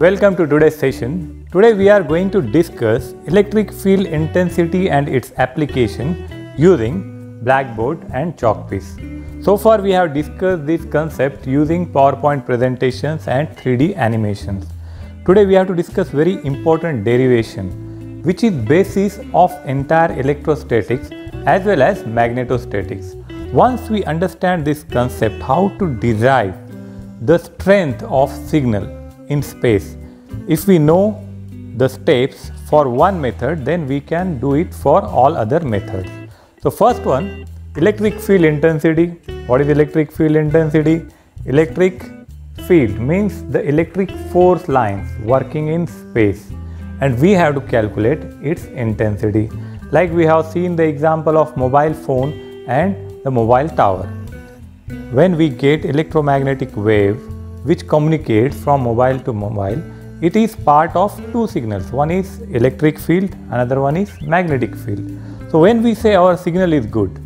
Welcome to today's session. Today we are going to discuss electric field intensity and its application using blackboard and chalk piece. So far we have discussed this concept using PowerPoint presentations and 3D animations. Today we have to discuss very important derivation which is basis of entire electrostatics as well as magnetostatics. Once we understand this concept how to derive the strength of signal in space. If we know the steps for one method, then we can do it for all other methods. So first one, electric field intensity. What is electric field intensity? Electric field means the electric force lines working in space and we have to calculate its intensity. Like we have seen the example of mobile phone and the mobile tower. When we get electromagnetic wave which communicates from mobile to mobile, it is part of two signals. One is electric field, another one is magnetic field. So when we say our signal is good,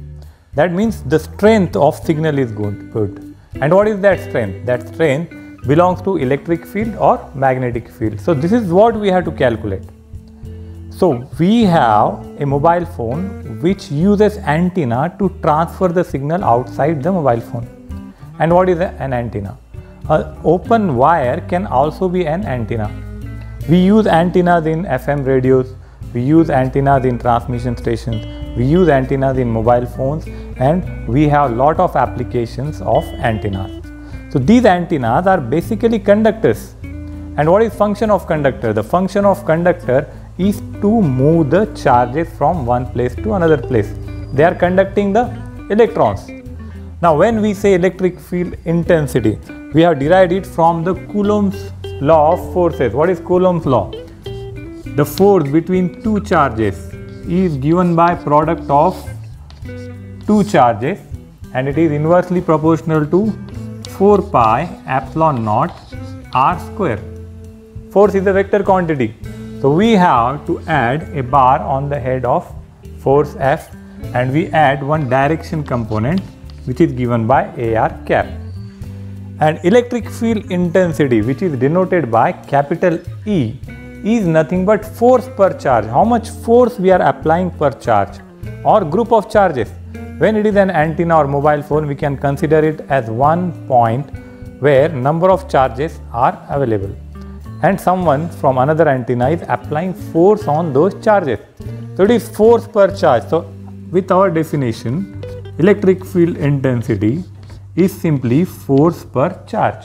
that means the strength of signal is good. good. And what is that strength? That strength belongs to electric field or magnetic field. So this is what we have to calculate. So we have a mobile phone which uses antenna to transfer the signal outside the mobile phone. And what is an antenna? An open wire can also be an antenna. We use antennas in FM radios, we use antennas in transmission stations, we use antennas in mobile phones and we have lot of applications of antennas. So these antennas are basically conductors. And what is function of conductor? The function of conductor is to move the charges from one place to another place. They are conducting the electrons. Now when we say electric field intensity, we have derived it from the Coulomb's law of forces. What is Coulomb's law? The force between two charges is given by product of two charges and it is inversely proportional to 4 pi epsilon naught r square. Force is a vector quantity. So we have to add a bar on the head of force F and we add one direction component which is given by AR cap. And electric field intensity which is denoted by capital E is nothing but force per charge. How much force we are applying per charge or group of charges. When it is an antenna or mobile phone we can consider it as one point where number of charges are available and someone from another antenna is applying force on those charges. So it is force per charge. So with our definition electric field intensity is simply force per charge.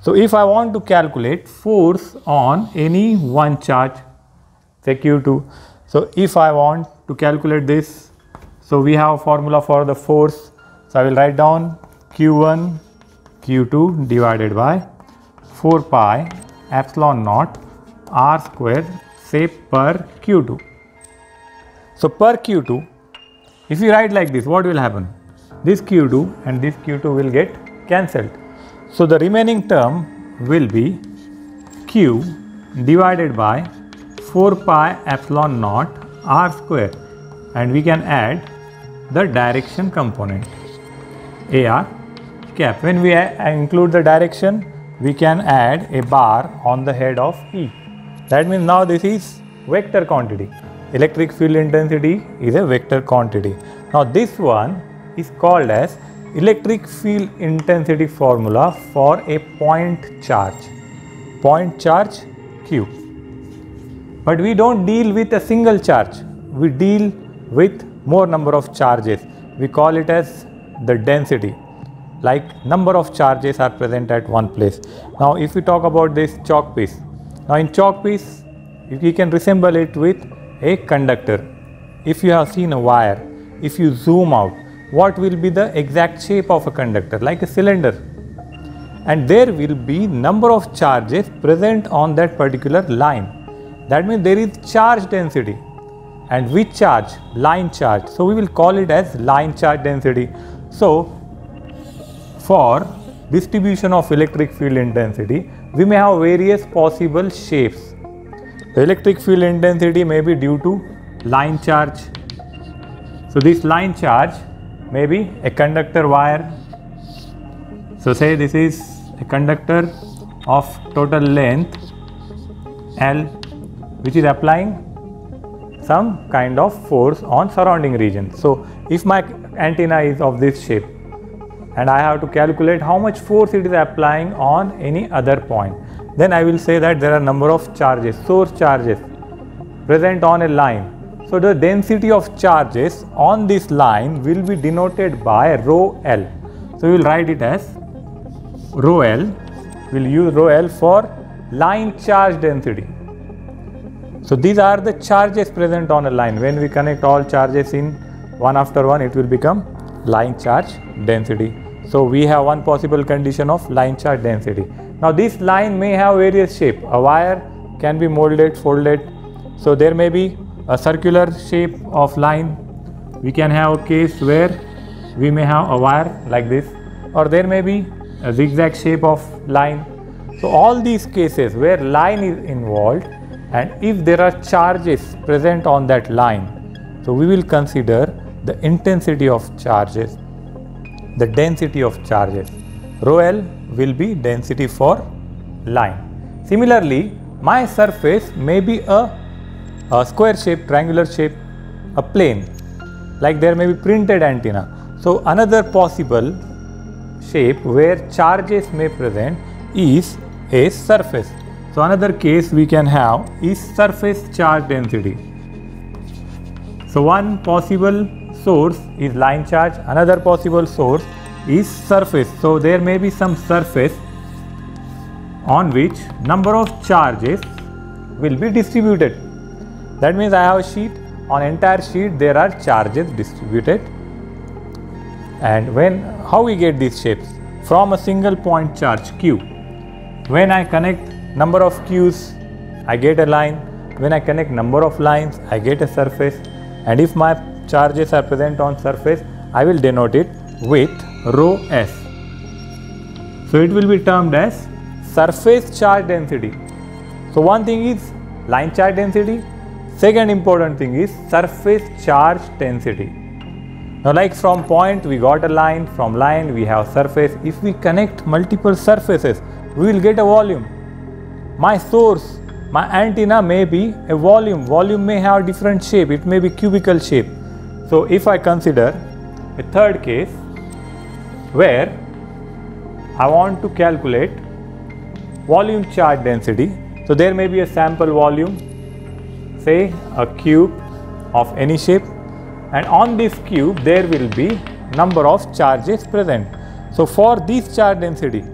So if I want to calculate force on any one charge, say Q2. So if I want to calculate this, so we have a formula for the force. So I will write down Q1 Q2 divided by 4 pi epsilon naught r square say per Q2. So per Q2 if you write like this, what will happen? This Q2 and this Q2 will get cancelled. So the remaining term will be Q divided by 4 pi epsilon naught r square and we can add the direction component AR cap. When we uh, include the direction, we can add a bar on the head of E. That means now this is vector quantity electric field intensity is a vector quantity. Now this one is called as electric field intensity formula for a point charge, point charge Q. But we don't deal with a single charge, we deal with more number of charges. We call it as the density, like number of charges are present at one place. Now if we talk about this chalk piece, now in chalk piece, you can resemble it with a conductor. If you have seen a wire, if you zoom out, what will be the exact shape of a conductor? Like a cylinder. And there will be number of charges present on that particular line. That means there is charge density. And which charge? Line charge. So we will call it as line charge density. So for distribution of electric field intensity, we may have various possible shapes the electric field intensity may be due to line charge. So this line charge may be a conductor wire. So say this is a conductor of total length L which is applying some kind of force on surrounding region. So if my antenna is of this shape and I have to calculate how much force it is applying on any other point then I will say that there are number of charges, source charges present on a line. So the density of charges on this line will be denoted by rho L. So we will write it as rho L. We will use rho L for line charge density. So these are the charges present on a line. When we connect all charges in one after one, it will become line charge density. So we have one possible condition of line charge density. Now this line may have various shape. A wire can be molded, folded. So there may be a circular shape of line. We can have a case where we may have a wire like this or there may be a zigzag shape of line. So all these cases where line is involved and if there are charges present on that line, so we will consider the intensity of charges, the density of charges. Rho L will be density for line. Similarly, my surface may be a, a square shape, triangular shape, a plane, like there may be printed antenna. So another possible shape where charges may present is a surface. So another case we can have is surface charge density. So one possible source is line charge, another possible source is surface. So there may be some surface on which number of charges will be distributed. That means I have a sheet, on entire sheet there are charges distributed. And when how we get these shapes? From a single point charge q. When i connect number of q's i get a line. When i connect number of lines i get a surface. And if my charges are present on surface i will denote it with rho s. So it will be termed as surface charge density. So one thing is line charge density second important thing is surface charge density now like from point we got a line from line we have surface if we connect multiple surfaces we will get a volume my source, my antenna may be a volume. Volume may have different shape, it may be cubical shape. So if I consider a third case where I want to calculate volume charge density. So there may be a sample volume, say a cube of any shape and on this cube there will be number of charges present. So for this charge density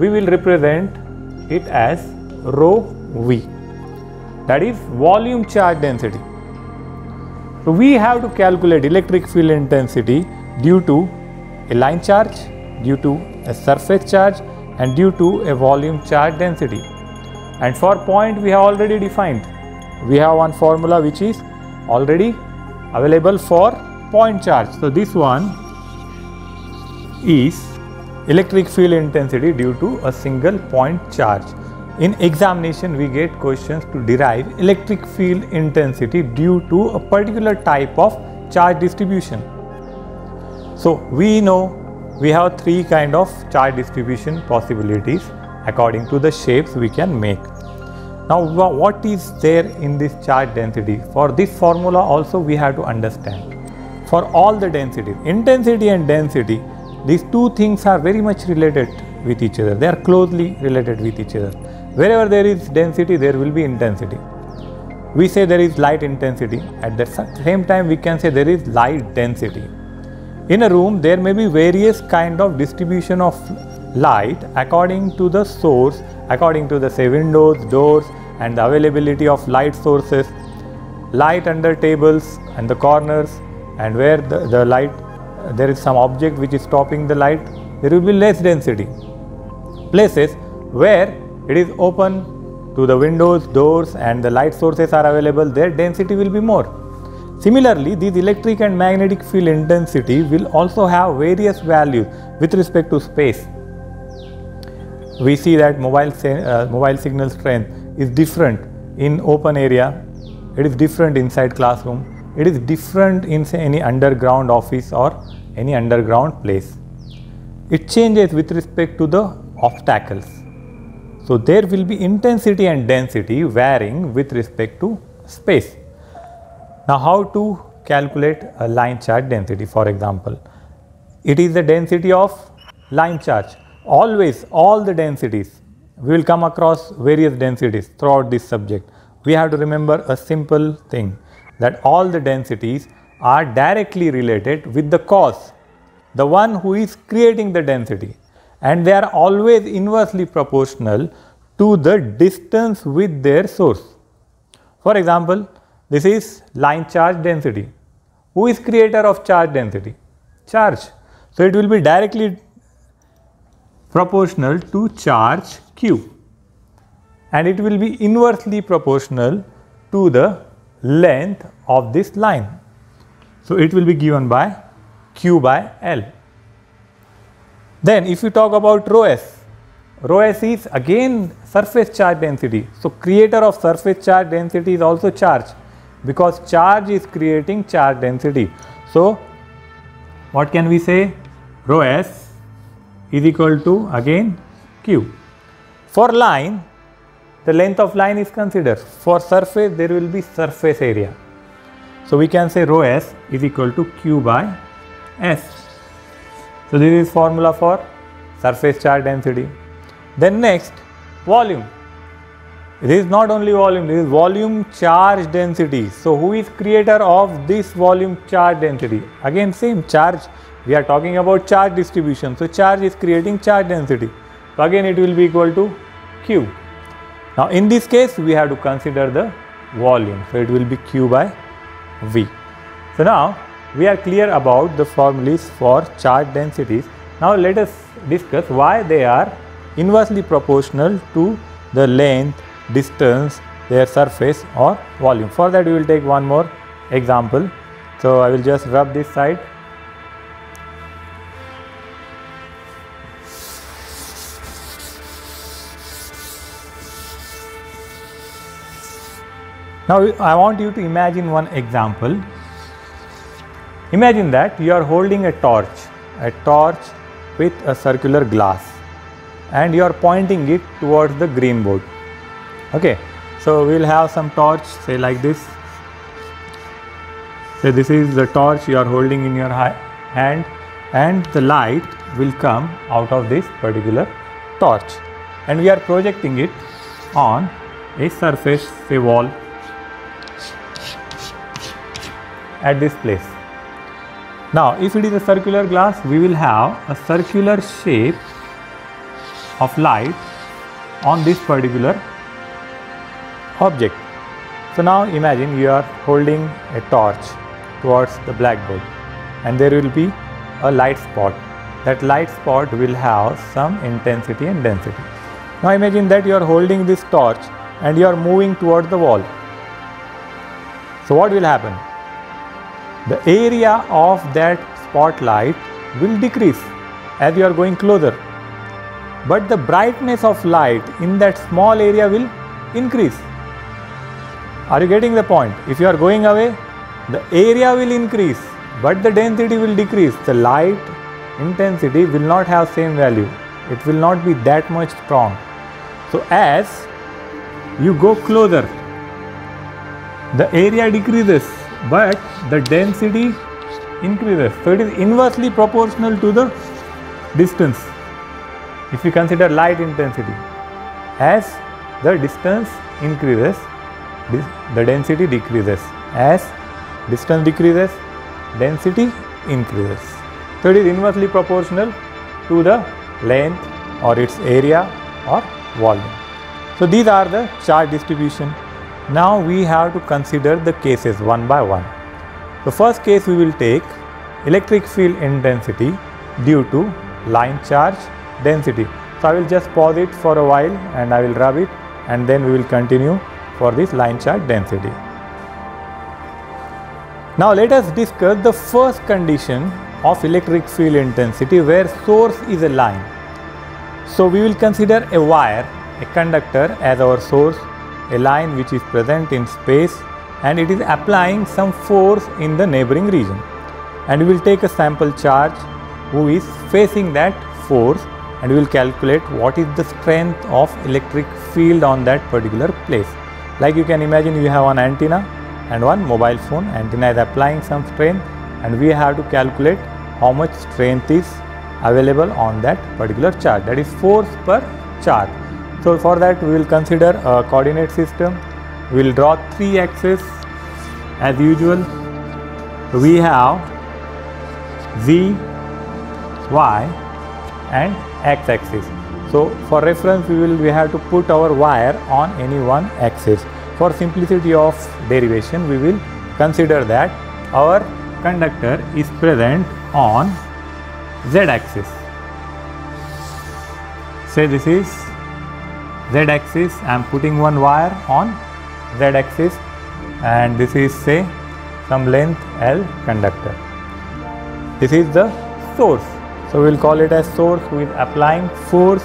we will represent it as rho V that is volume charge density. So we have to calculate electric field intensity due to a line charge, due to a surface charge and due to a volume charge density. And for point we have already defined. We have one formula which is already available for point charge. So this one is electric field intensity due to a single point charge. In examination, we get questions to derive electric field intensity due to a particular type of charge distribution. So we know we have three kind of charge distribution possibilities according to the shapes we can make. Now what is there in this charge density? For this formula also we have to understand. For all the densities, intensity and density, these two things are very much related with each other. They are closely related with each other. Wherever there is density, there will be intensity. We say there is light intensity. At the same time, we can say there is light density. In a room, there may be various kind of distribution of light according to the source, according to the say windows, doors and the availability of light sources, light under tables and the corners and where the, the light, there is some object which is stopping the light, there will be less density. Places where it is open to the windows, doors and the light sources are available, their density will be more. Similarly, these electric and magnetic field intensity will also have various values with respect to space. We see that mobile, uh, mobile signal strength is different in open area, it is different inside classroom, it is different in say, any underground office or any underground place. It changes with respect to the obstacles So there will be intensity and density varying with respect to space. Now how to calculate a line charge density for example. It is the density of line charge. Always all the densities, we will come across various densities throughout this subject. We have to remember a simple thing that all the densities are directly related with the cause, the one who is creating the density and they are always inversely proportional to the distance with their source. For example, this is line charge density. Who is creator of charge density? Charge. So, it will be directly proportional to charge q and it will be inversely proportional to the length of this line. So, it will be given by q by L. Then if you talk about rho s, rho s is again surface charge density. So, creator of surface charge density is also charge because charge is creating charge density. So, what can we say? Rho s is equal to again q. For line, the length of line is considered. For surface, there will be surface area. So, we can say rho s is equal to q by s. So, this is formula for surface charge density. Then next volume. This is not only volume, this is volume charge density. So, who is creator of this volume charge density? Again same charge, we are talking about charge distribution. So, charge is creating charge density. So, again it will be equal to Q. Now, in this case we have to consider the volume. So, it will be Q by V. So, now we are clear about the formulas for charge densities. Now let us discuss why they are inversely proportional to the length, distance, their surface or volume. For that we will take one more example. So I will just rub this side. Now I want you to imagine one example Imagine that you are holding a torch, a torch with a circular glass and you are pointing it towards the green board. Okay, so we will have some torch say like this. So this is the torch you are holding in your hand and the light will come out of this particular torch and we are projecting it on a surface say wall at this place now, if it is a circular glass, we will have a circular shape of light on this particular object. So now imagine you are holding a torch towards the blackboard and there will be a light spot. That light spot will have some intensity and density. Now imagine that you are holding this torch and you are moving towards the wall. So what will happen? The area of that spotlight will decrease as you are going closer. But the brightness of light in that small area will increase. Are you getting the point? If you are going away, the area will increase, but the density will decrease. The light intensity will not have same value. It will not be that much strong. So as you go closer, the area decreases but the density increases. So it is inversely proportional to the distance. If we consider light intensity, as the distance increases, the density decreases. As distance decreases, density increases. So it is inversely proportional to the length or its area or volume. So these are the charge distribution now we have to consider the cases one by one. The first case we will take electric field intensity due to line charge density. So I will just pause it for a while and I will rub it and then we will continue for this line charge density. Now let us discuss the first condition of electric field intensity where source is a line. So we will consider a wire, a conductor as our source a line which is present in space and it is applying some force in the neighboring region and we will take a sample charge who is facing that force and we will calculate what is the strength of electric field on that particular place. Like you can imagine you have one antenna and one mobile phone antenna is applying some strength and we have to calculate how much strength is available on that particular charge that is force per charge. So for that we will consider a coordinate system. We will draw three axes as usual. We have Z, Y and X axis. So for reference we will we have to put our wire on any one axis. For simplicity of derivation we will consider that our conductor is present on z axis. Say this is z axis I am putting one wire on z axis and this is say some length L conductor. This is the source. So we will call it as source is applying force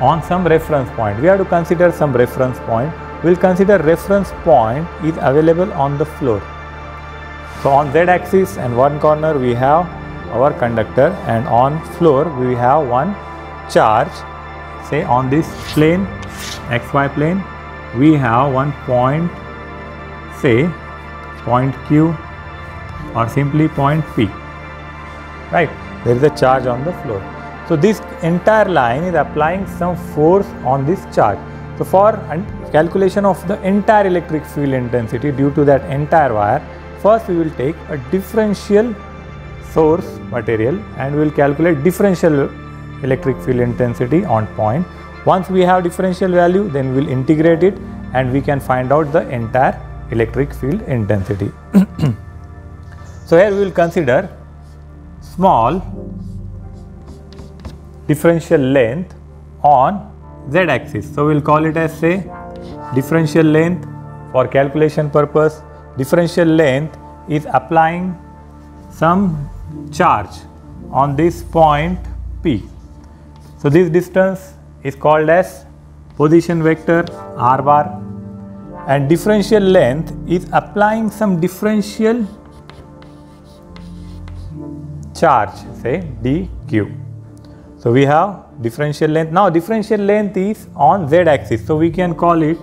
on some reference point. We have to consider some reference point. We will consider reference point is available on the floor. So on z axis and one corner we have our conductor and on floor we have one charge say on this plane xy plane we have one point say point q or simply point p right? There is a charge on the floor. So this entire line is applying some force on this charge. So for calculation of the entire electric field intensity due to that entire wire first we will take a differential source material and we will calculate differential electric field intensity on point once we have differential value then we will integrate it and we can find out the entire electric field intensity so here we will consider small differential length on z axis. So, we will call it as say differential length for calculation purpose. Differential length is applying some charge on this point P. So, this distance is called as position vector r bar and differential length is applying some differential charge say dq. So we have differential length. Now differential length is on z axis. So we can call it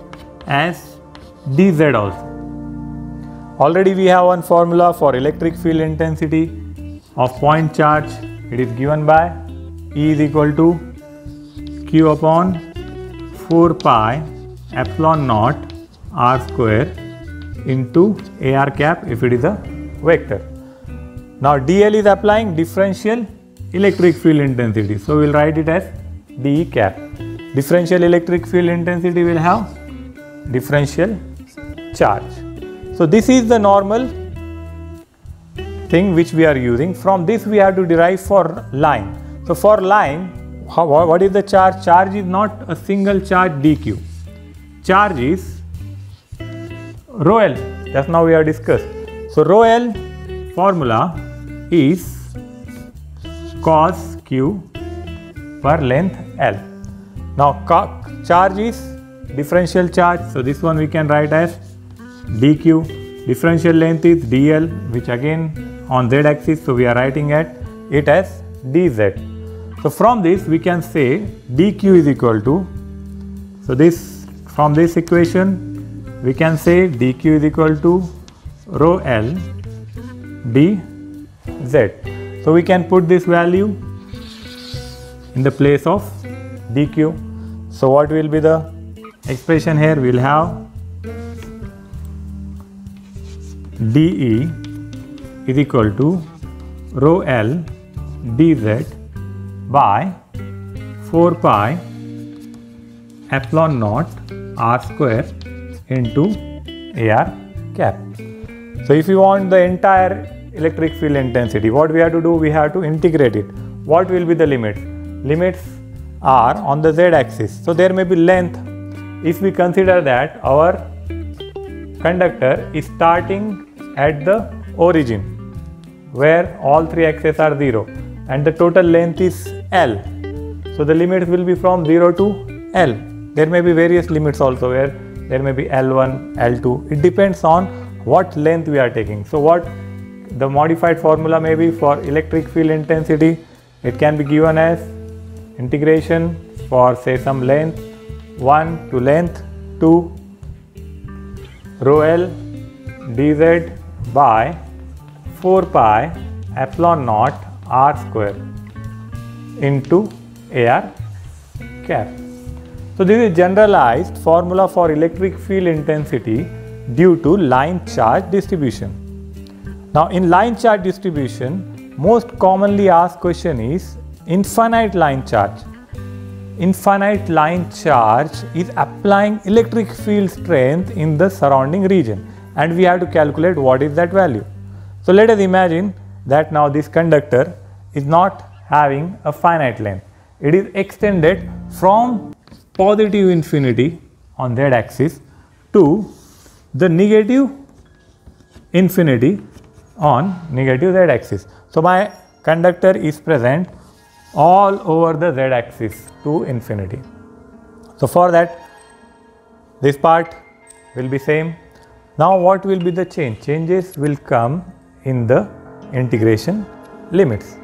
as dz also. Already we have one formula for electric field intensity of point charge. It is given by E is equal to Q upon 4 pi epsilon naught r square into AR cap if it is a vector. Now dl is applying differential electric field intensity. So we'll write it as dE cap. Differential electric field intensity will have differential charge. So this is the normal thing which we are using. From this we have to derive for line. So for line, how, what is the charge? Charge is not a single charge dq. Charge is rho L. Just now we have discussed. So rho L formula is cos q per length L. Now charge is differential charge. So this one we can write as dq. Differential length is dl which again on z axis. So we are writing at it as dz. So from this we can say dq is equal to so this from this equation we can say dq is equal to rho L d z. So we can put this value in the place of dq. So what will be the expression here? We will have dE is equal to rho L dz by 4 pi epsilon naught r square into AR cap. So if you want the entire electric field intensity. What we have to do? We have to integrate it. What will be the limits? Limits are on the z axis. So there may be length. If we consider that our conductor is starting at the origin where all three axes are 0 and the total length is L. So the limits will be from 0 to L. There may be various limits also where there may be L1, L2. It depends on what length we are taking. So what the modified formula may be for electric field intensity it can be given as integration for say some length 1 to length 2 rho L dz by 4 pi epsilon naught r square into AR cap. So this is generalized formula for electric field intensity due to line charge distribution. Now in line charge distribution, most commonly asked question is infinite line charge. Infinite line charge is applying electric field strength in the surrounding region and we have to calculate what is that value. So let us imagine that now this conductor is not having a finite length. It is extended from positive infinity on z axis to the negative infinity on negative z axis. So my conductor is present all over the z axis to infinity. So for that this part will be same. Now what will be the change? Changes will come in the integration limits.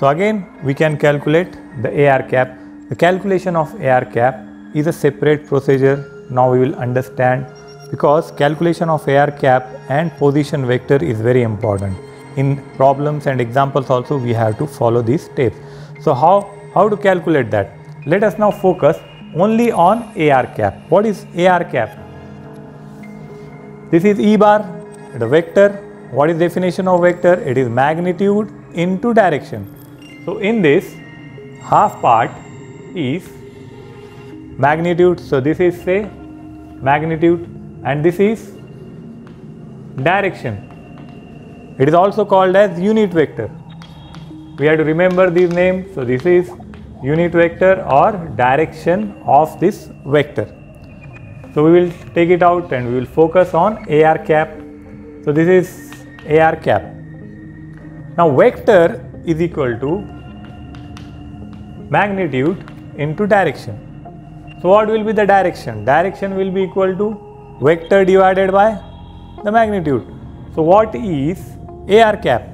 So again we can calculate the AR cap. The calculation of AR cap is a separate procedure. Now we will understand because calculation of AR cap and position vector is very important. In problems and examples also we have to follow these steps. So how, how to calculate that? Let us now focus only on AR cap. What is AR cap? This is E bar, the vector. What is definition of vector? It is magnitude into direction. So in this half part is magnitude. So this is say magnitude and this is direction. It is also called as unit vector. We have to remember these names. So this is unit vector or direction of this vector. So we will take it out and we will focus on AR cap. So this is AR cap. Now vector is equal to magnitude into direction. So what will be the direction? Direction will be equal to vector divided by the magnitude. So what is AR cap?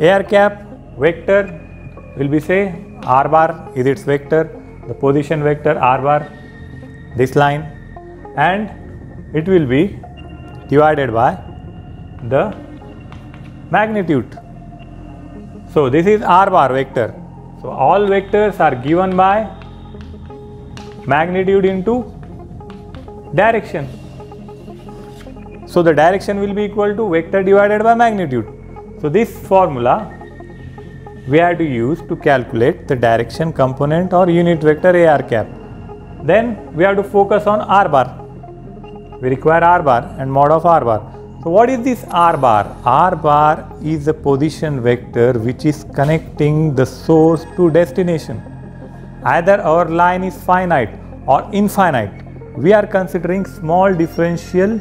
AR cap vector will be say r bar is its vector, the position vector r bar, this line and it will be divided by the magnitude. So this is r bar vector. So all vectors are given by magnitude into direction. So the direction will be equal to vector divided by magnitude. So this formula we have to use to calculate the direction component or unit vector AR cap. Then we have to focus on R bar. We require R bar and mod of R bar. So what is this R bar? R bar is the position vector which is connecting the source to destination. Either our line is finite or infinite we are considering small differential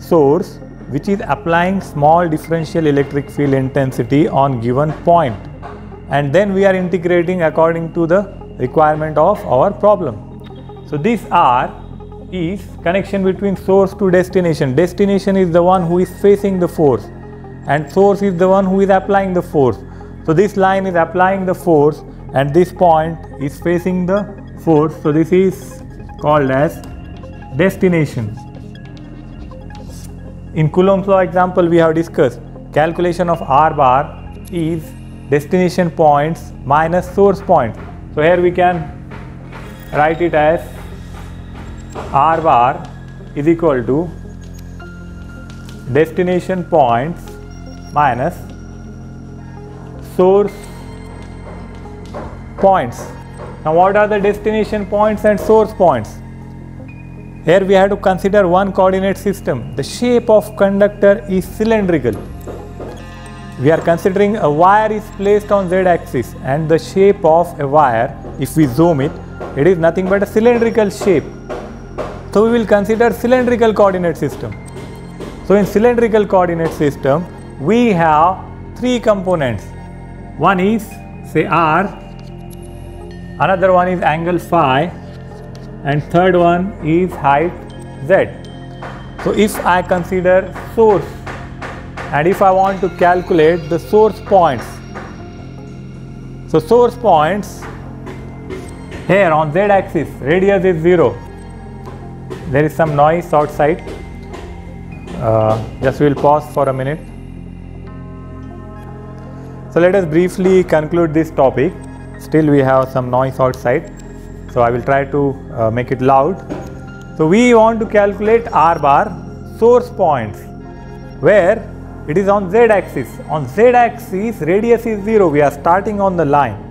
source which is applying small differential electric field intensity on given point and then we are integrating according to the requirement of our problem. So this R is connection between source to destination. Destination is the one who is facing the force and source is the one who is applying the force. So this line is applying the force and this point is facing the force. So this is called as destination. In Coulomb's law example we have discussed calculation of R bar is destination points minus source point. So here we can write it as R bar is equal to destination points minus source points. Now what are the destination points and source points? Here we have to consider one coordinate system. The shape of conductor is cylindrical. We are considering a wire is placed on z axis and the shape of a wire, if we zoom it, it is nothing but a cylindrical shape. So we will consider cylindrical coordinate system. So in cylindrical coordinate system, we have three components. One is say r, another one is angle phi and third one is height z. So if I consider source and if I want to calculate the source points, So source points here on z axis radius is 0. There is some noise outside. Uh, just we'll pause for a minute. So let us briefly conclude this topic. Still we have some noise outside. So I will try to uh, make it loud. So we want to calculate R bar source points where it is on z axis. On z axis radius is 0. We are starting on the line.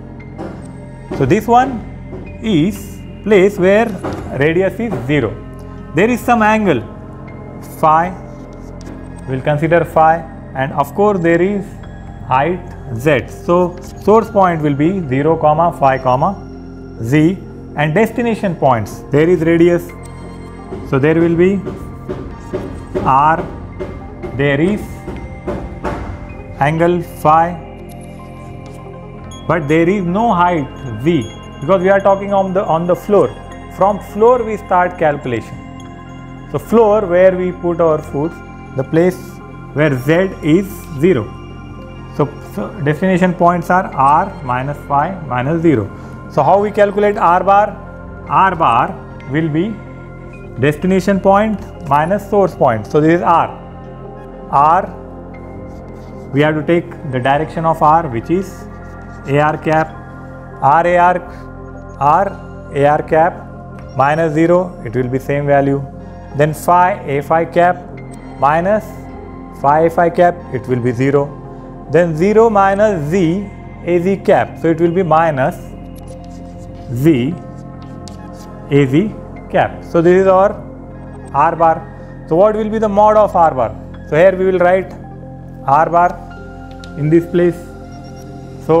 So this one is place where radius is 0. There is some angle. Phi. We will consider phi. And of course there is height z. So source point will be 0 comma phi comma z. And destination points. There is radius. So there will be r. There is angle phi. But there is no height v because we are talking on the on the floor. From floor we start calculation so floor where we put our foot the place where z is 0 so, so destination points are r minus phi minus 0 so how we calculate r bar? R bar will be destination point minus source point. So this is r. R we have to take the direction of r which is ar cap r ar r ar cap minus 0 it will be same value then phi a phi cap minus phi a phi cap it will be 0 then 0 minus z a z cap so it will be minus z a z cap. So this is our r bar. So what will be the mod of r bar? So here we will write r bar in this place. So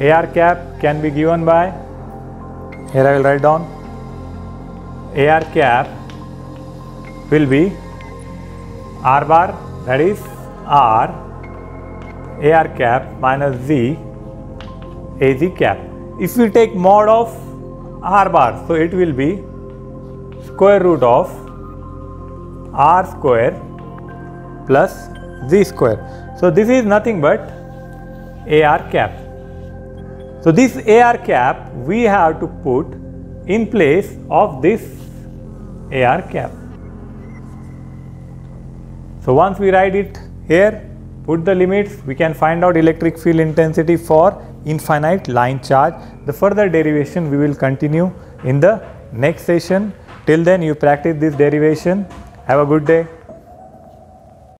AR cap can be given by, here I will write down, AR cap will be R bar that is R AR cap minus Z AZ cap. If we take mod of R bar, so it will be square root of R square plus Z square. So this is nothing but AR cap. So this AR cap we have to put in place of this AR cap. So once we write it here, put the limits, we can find out electric field intensity for infinite line charge. The further derivation we will continue in the next session. Till then you practice this derivation. Have a good day.